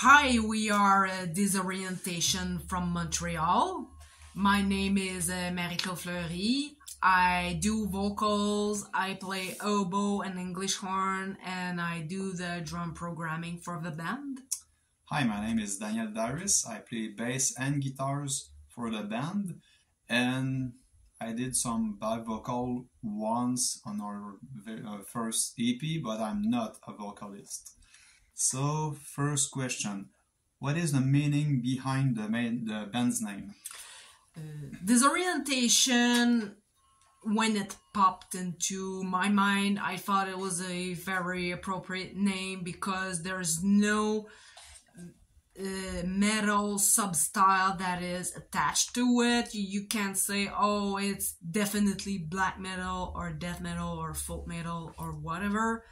Hi, we are uh, Disorientation from Montreal. My name is uh, Marie-Claude Fleury. I do vocals, I play oboe and English horn, and I do the drum programming for the band. Hi, my name is Daniel Darius. I play bass and guitars for the band, and I did some back vocal once on our uh, first EP, but I'm not a vocalist. So, first question What is the meaning behind the, the band's name? Uh, disorientation, when it popped into my mind, I thought it was a very appropriate name because there's no uh, metal substyle that is attached to it. You can't say, oh, it's definitely black metal or death metal or folk metal or whatever.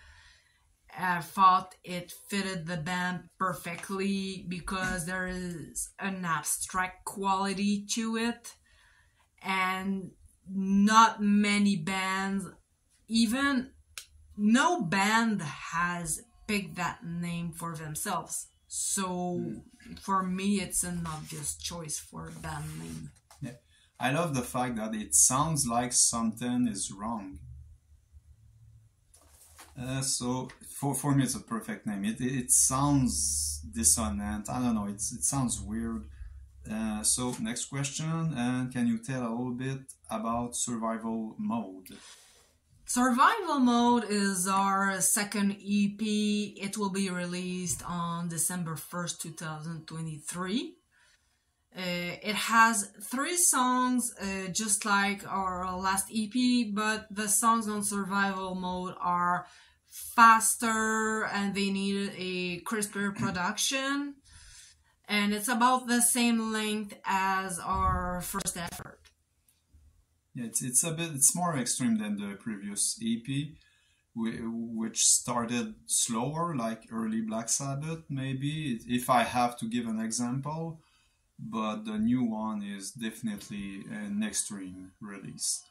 I thought it fitted the band perfectly because there is an abstract quality to it, and not many bands, even no band has picked that name for themselves. So hmm. for me, it's an obvious choice for a band name. Yeah. I love the fact that it sounds like something is wrong. Uh, so for, for me, it's a perfect name. It, it sounds dissonant. I don't know. It's, it sounds weird. Uh, so next question, and can you tell a little bit about survival mode? Survival Mode is our second EP. It will be released on December 1st, 2023. Uh, it has three songs, uh, just like our last EP, but the songs on Survival Mode are faster and they needed a crisper production. And it's about the same length as our first effort. Yeah, it's it's a bit it's more extreme than the previous EP, which started slower, like early Black Sabbath, maybe if I have to give an example. But the new one is definitely an extreme release.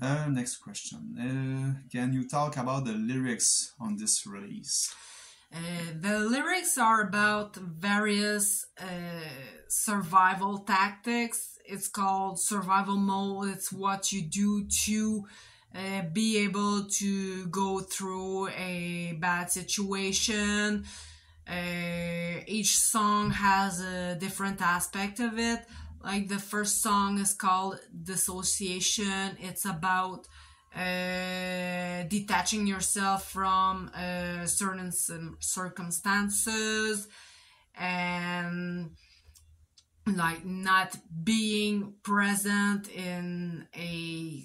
Uh, next question. Uh, can you talk about the lyrics on this release? Uh, the lyrics are about various uh, survival tactics. It's called survival mode. It's what you do to uh, be able to go through a bad situation. Uh, each song has a different aspect of it. Like the first song is called Dissociation. It's about uh, detaching yourself from uh, certain circumstances and like not being present in a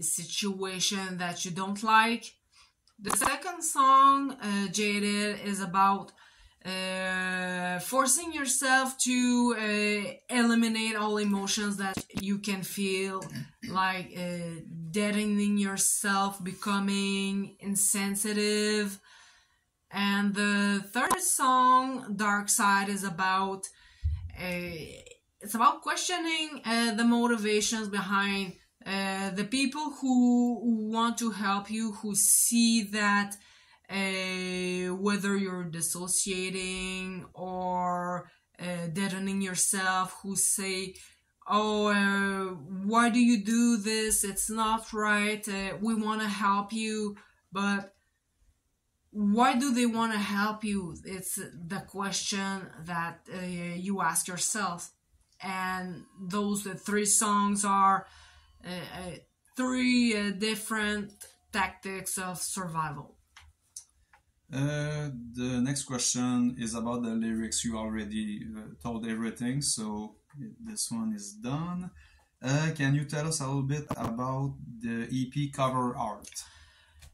situation that you don't like. The second song, uh, Jaded, is about uh, forcing yourself to uh, eliminate all emotions that you can feel, like uh, deadening yourself, becoming insensitive. And the third song, Dark Side, is about uh, it's about questioning uh, the motivations behind the people who want to help you, who see that uh, whether you're dissociating or uh, deadening yourself, who say, Oh, uh, why do you do this? It's not right. We want to help you, but why do they want to help you? It's the question that you ask yourself. And those three songs are three different tactics of survival. Uh, the next question is about the lyrics. You already uh, told everything, so this one is done. Uh, can you tell us a little bit about the EP cover art?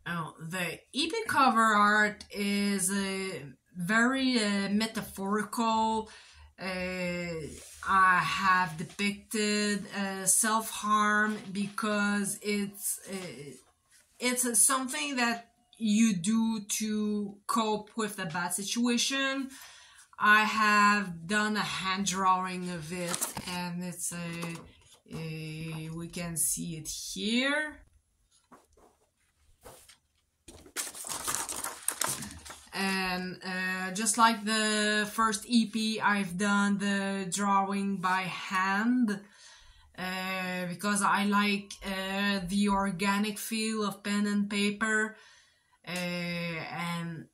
Oh, the EP cover art is uh, very uh, metaphorical. I have depicted self harm because it's it's something that you do to cope with the bad situation. I have done a hand drawing of it, and it's a, a we can see it here. and uh, just like the first ep i've done the drawing by hand uh, because i like uh, the organic feel of pen and paper uh, and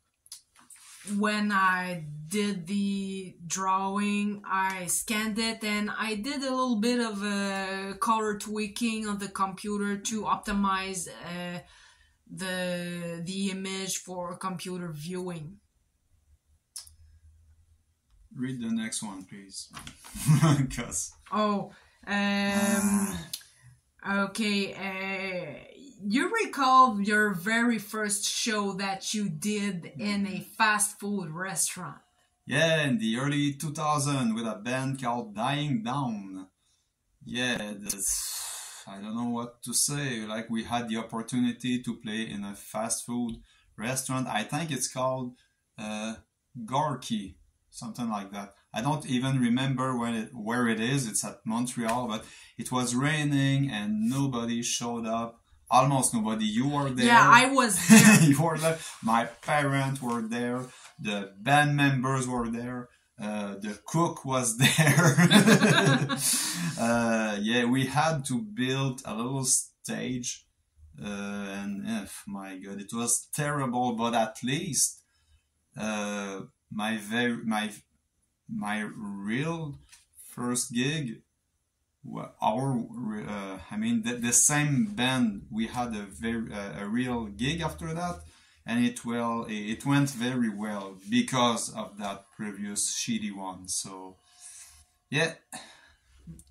when I did the drawing, I scanned it and I did a little bit of uh, color tweaking on the computer to optimize uh, the the image for computer viewing. Read the next one, please. Because Oh, um, okay. Uh, you recall your very first show that you did in a fast food restaurant. yeah, in the early 2000 with a band called Dying Down. Yeah, that's, I don't know what to say. Like we had the opportunity to play in a fast food restaurant. I think it's called uh, Gorky, something like that. I don't even remember when it, where it is. It's at Montreal, but it was raining and nobody showed up. Almost nobody. You were there. Yeah, I was there. you were there. My parents were there. The band members were there. Uh, the cook was there. uh, yeah, we had to build a little stage, uh, and eh, my God, it was terrible. But at least uh, my very my my real first gig our uh, I mean the, the same band we had a very uh, a real gig after that and it well it went very well because of that previous shitty one so yeah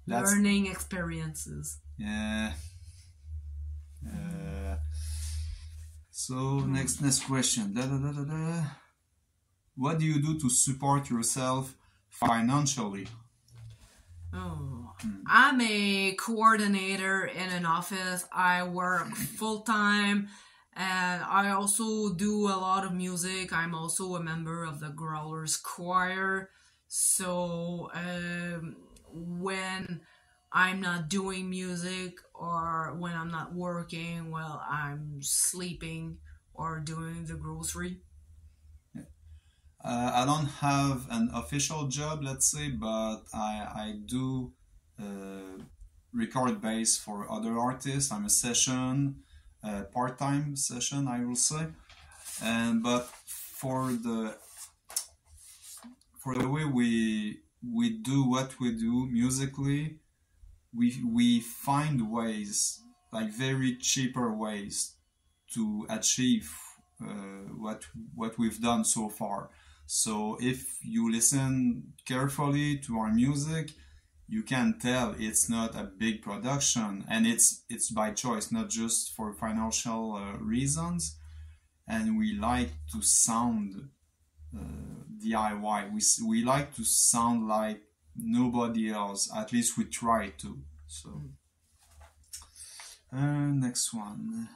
Learning experiences. yeah uh, so next next question da, da, da, da, da. what do you do to support yourself financially Oh, I'm a coordinator in an office. I work full time and I also do a lot of music. I'm also a member of the Growlers Choir. So, um, when I'm not doing music or when I'm not working, well, I'm sleeping or doing the grocery. Uh, I don't have an official job, let's say, but I, I do uh, record bass for other artists. I'm a session, uh, part-time session, I will say. And but for the for the way we we do what we do musically, we we find ways like very cheaper ways to achieve uh, what what we've done so far. So if you listen carefully to our music, you can tell it's not a big production, and it's it's by choice, not just for financial uh, reasons. And we like to sound uh, DIY. We we like to sound like nobody else. At least we try to. So uh, next one.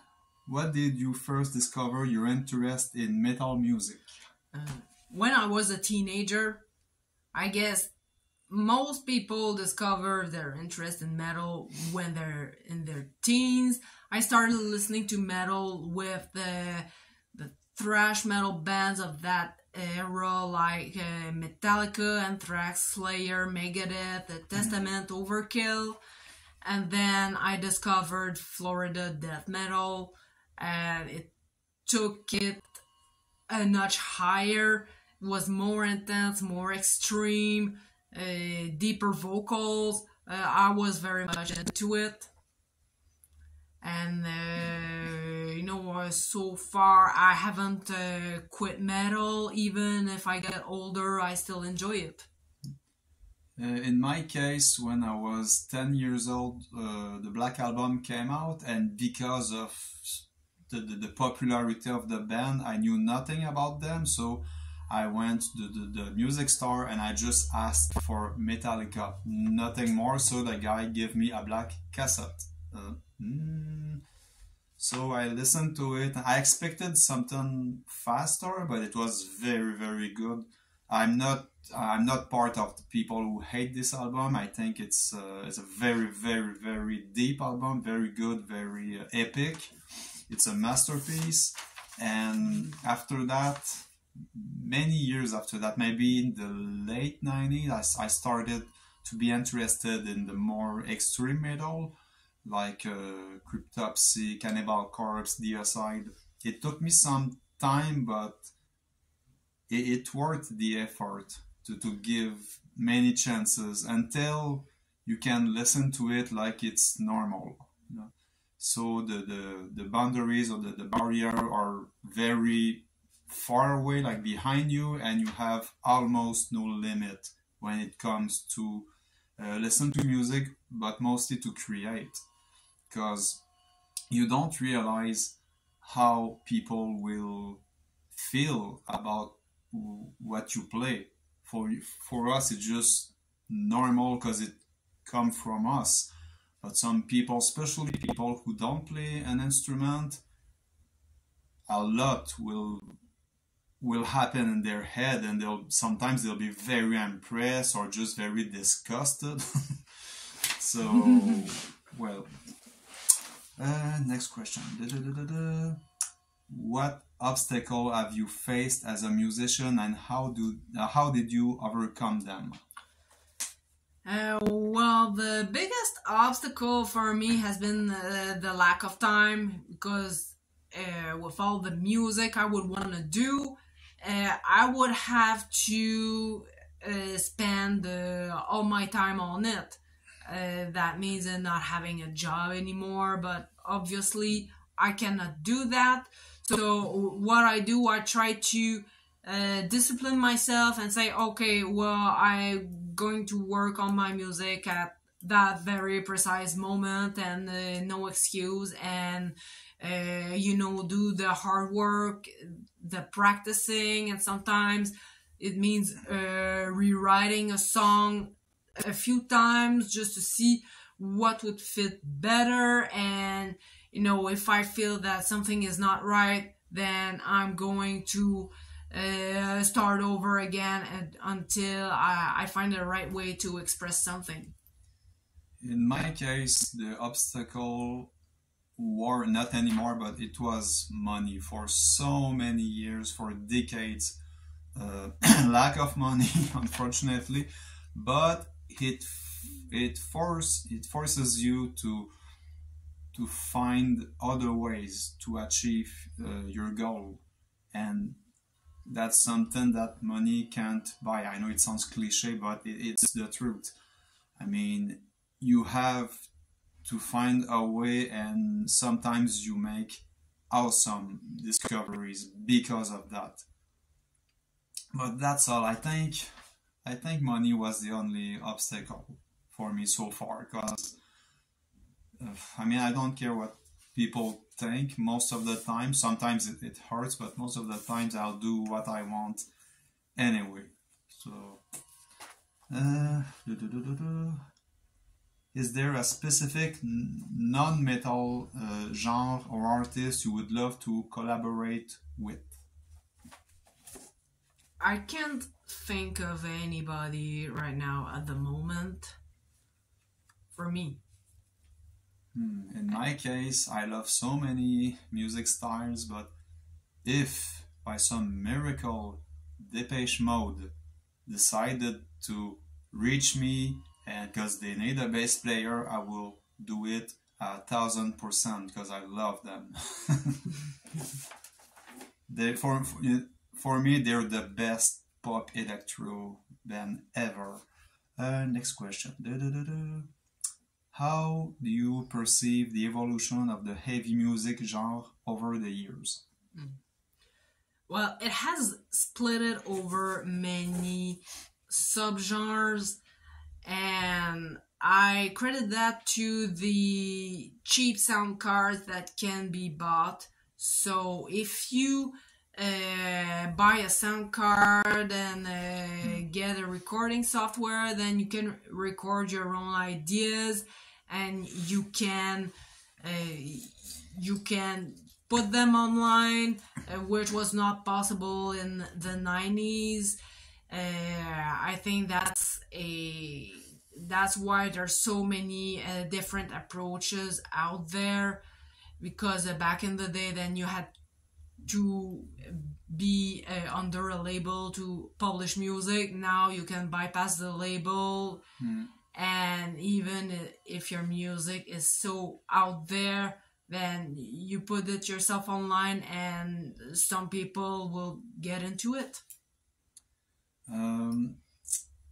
What did you first discover your interest in metal music? When I was a teenager, I guess most people discover their interest in metal when they're in their teens. I started listening to metal with the the thrash metal bands of that era, like uh, Metallica, Anthrax, Slayer, Megadeth, The Testament, Overkill, and then I discovered Florida death metal, and it took it a notch higher. Was more intense, more extreme, uh, deeper vocals. Uh, I was very much into it. And, uh, you know, uh, so far I haven't uh, quit metal. Even if I get older, I still enjoy it. Uh, in my case, when I was 10 years old, the Black Album came out, and because of the, the, the popularity of the band, I knew nothing about them. So I went to the, the music store and I just asked for Metallica, nothing more. So the guy gave me a black cassette. Uh, mm. So I listened to it. I expected something faster, but it was very, very good. I'm not I'm not part of the people who hate this album. I think it's uh, it's a very very very deep album, very good, very uh, epic. It's a masterpiece. And after that, many years after that, maybe in the late 90s, I, I started to be interested in the more extreme metal, like uh, Cryptopsy, Cannibal Corpse, Deicide. It took me some time, but it, it worth the effort to, to give many chances until you can listen to it like it's normal. You know? So the, the, the boundaries or the, the barrier are very far away, like behind you, and you have almost no limit when it comes to uh, listen to music, but mostly to create, because you don't realize how people will feel about what you play. For for us, it's just normal because it comes from us. But some people, especially people who don't play an instrument, a lot will will happen in their head and they'll sometimes they'll be very impressed or just very disgusted. So well uh, next question. Da, da, da, what obstacle have you faced as a musician and how do uh, how did you overcome them? Uh, well, the biggest obstacle for me has been uh, the lack of time because uh, with all the music I would want to do, uh, I would have to uh, spend uh, all my time on it. Uh, that means not having a job anymore, but obviously I cannot do that. So what I do, I try to uh, discipline myself and say, okay, well, I'm going to work on my music at that very precise moment and uh, no excuse and you know do the hard work the practicing and sometimes it means uh, rewriting a song a few times just to see what would fit better. And you know if i feel that something is not right then i'm going to uh, start over again and, until I, I find the right way to express something. In my case the obstacle war not anymore but it was money for so many years for decades. Uh, lack of money unfortunately. But it it force it forces you to to find other ways to achieve uh, your goal. And that's something that money can't buy. I know it sounds cliche but it, it's the truth. I mean you have to find a way and sometimes you make awesome discoveries because of that. But that's all. I think i think money was the only obstacle for me so far because uh, i mean i don't care what people think. Most of the time sometimes it, it hurts but most of the times i'll do what i want anyway. So uh, is there a specific non-metal uh, genre or artist you would love to collaborate with? I can't think of anybody right now at the moment. For me. Hmm. In my case, I love so many music styles, but if by some miracle Depeche Mode decided to reach me and because they need a bass player, I will do it a thousand percent because I love them. they for for me they're the best pop electro band ever. Uh, next question. Da, da, da, How do you perceive the evolution of the heavy music genre over the years? Well, it has split it over many subgenres and I credit that to the cheap sound cards that can be bought. So if you uh, buy a sound card and uh, get a recording software, then you can record your own ideas and you can uh, you can put them online, uh, which was not possible in the 90s. Uh, I think that's a that's why there's so many uh, different approaches out there because uh, back in the day then you had to be uh, under a label to publish music. Now you can bypass the label, Mm. and even if your music is so out there, then you put it yourself online, and some people will get into it. Um,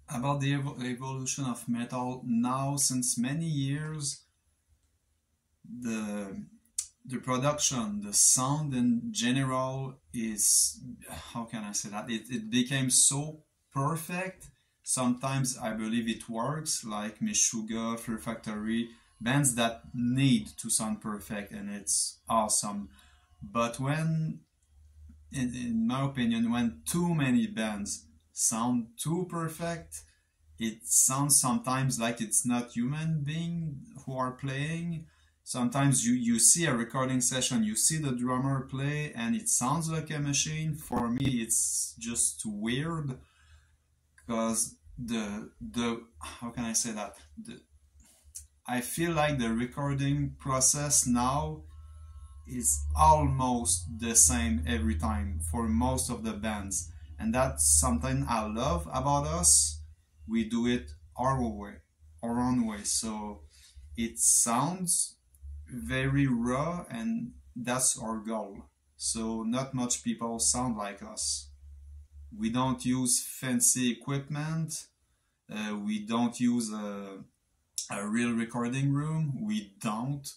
about the evo- evolution of metal now, since many years, the the production, the sound in general is how can I say that? It it became so perfect. Sometimes I believe it works, like Meshuggah, Fear Factory, bands that need to sound perfect, and it's awesome. But when, in, in my opinion, when too many bands sound too perfect, it sounds sometimes like it's not human being who are playing. Sometimes you you see a recording session you see the drummer play and it sounds like a machine. For me it's just weird because the the how can i say that? The, i feel like the recording process now is almost the same every time for most of the bands and that's something i love about us. We do it our way our own way. So it sounds very raw and that's our goal. So not much people sound like us. We don't use fancy equipment. Uh, we don't use a, a real recording room. We don't.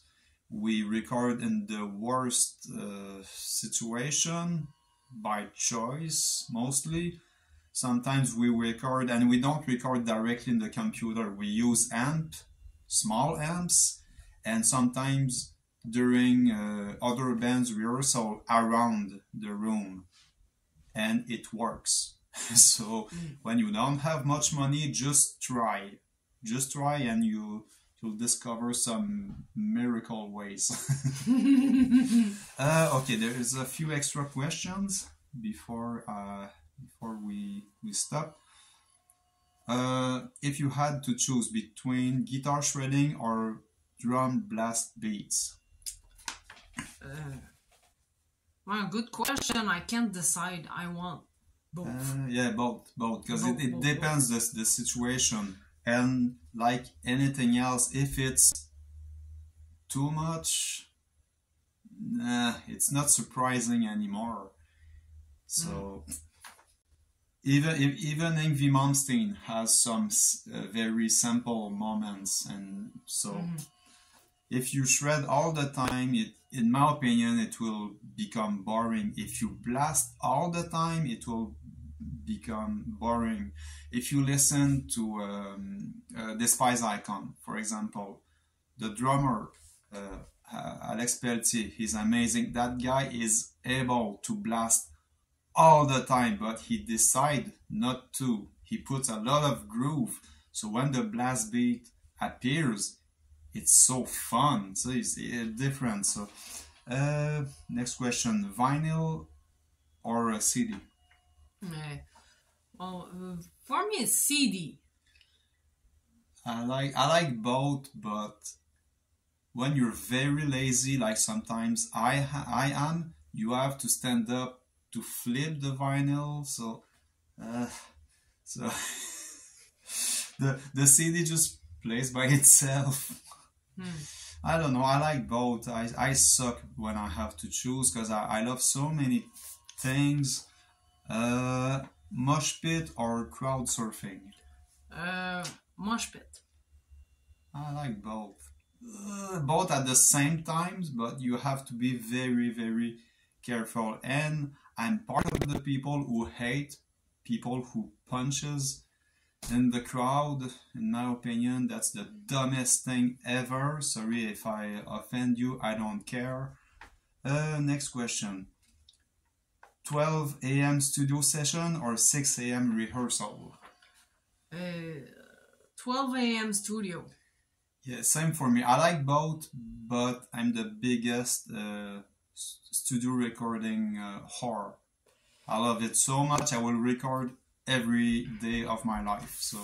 We record in the worst uh, situation by choice mostly. Sometimes we record and we don't record directly in the computer. We use amp small amps and sometimes during uh, other bands rehearsal around the room and it works. So when you don't have much money just try. Just try and you you'll discover some miracle ways uh, okay there is a few extra questions before uh, before we we stop uh, if you had to choose between guitar shredding or drum blast beats Uh, well, good question. I can't decide. I want both. Uh, yeah, both, both, because Both, it, it both, depends the the situation, and like anything else, if it's too much, nah, it's not surprising anymore. So even if, even Yngwie Malmsteen has some uh, very simple moments, and so Mhm. if you shred all the time, it in my opinion, it will become boring. If you blast all the time, it will become boring. If you listen to um, uh, Despise Icon, for example, the drummer uh, uh, Alex Pelletier, he's amazing. That guy is able to blast all the time, but he decide not to. He puts a lot of groove, so when the blast beat appears, it's so fun. So it's uh, different. So, uh, next question: vinyl or a CD? Well, uh, for me, it's CD. I like I like both, but when you're very lazy, like sometimes I ha- I am, you have to stand up to flip the vinyl. So, uh, so the the CD just plays by itself. Hmm. I don't know. I like both. I, I suck when I have to choose because I, I love so many things. Uh, mosh pit or crowd surfing. Uh, mosh pit. I like both. Uh, both at the same times, but you have to be very, very careful. And I'm part of the people who hate people who punches in the crowd. In my opinion, that's the dumbest thing ever. Sorry if I offend you. I don't care. Uh, next question. 12 a.m. studio session or 6 a.m. rehearsal? Uh, 12 a.m. studio. Yeah, same for me. I like both, but I'm the biggest uh, studio recording uh, whore. I love it so much. I will record every day of my life. So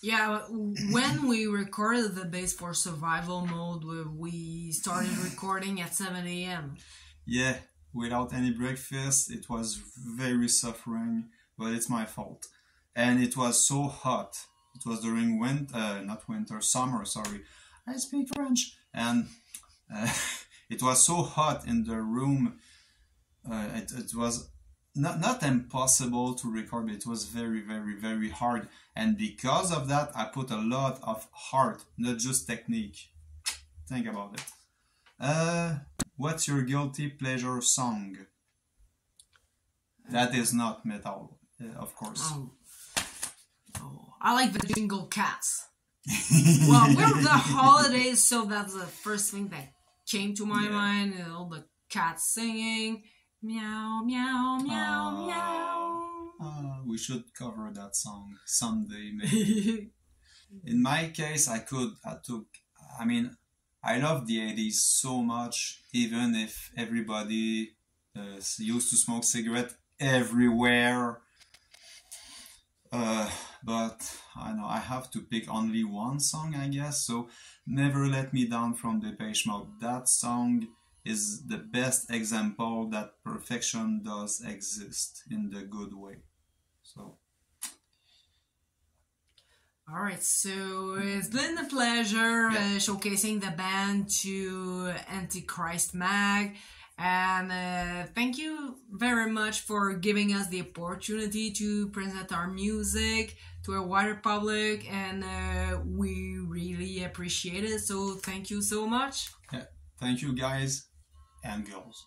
Yeah, when we recorded the bass for survival mode, we started recording at 7 a.m. yeah, without any breakfast. It was very suffering, but it's my fault. And it was so hot. It was during winter, uh, not winter, summer. Sorry, I speak French, and uh, it was so hot in the room. Uh, it, it was not not impossible to record, but it was very, very, very hard. And because of that, I put a lot of heart, not just technique. Think about it. Uh, what's your guilty pleasure song? That is not metal, uh, of course. Oh. oh, I like the Jingle Cats. well, we're the holidays, so that's the first thing that came to my Yeah. mind. You know, the cats singing, meow, meow, meow, Aw. meow. Uh, we should cover that song someday, maybe. In my case, I could, I took, I mean, I love the 80s so much, even if everybody uh, used to smoke cigarette everywhere. Uh, but I know I have to pick only one song, I guess. So, Never Let Me Down from Depeche Mode. That song is the best example that perfection does exist in the good way. So, All right, so it's been a pleasure Yeah. uh, showcasing the band to Antichrist Mag. And uh, thank you very much for giving us the opportunity to present our music to a wider public. And uh, we really appreciate it. So thank you so much. Yeah. thank you guys and girls.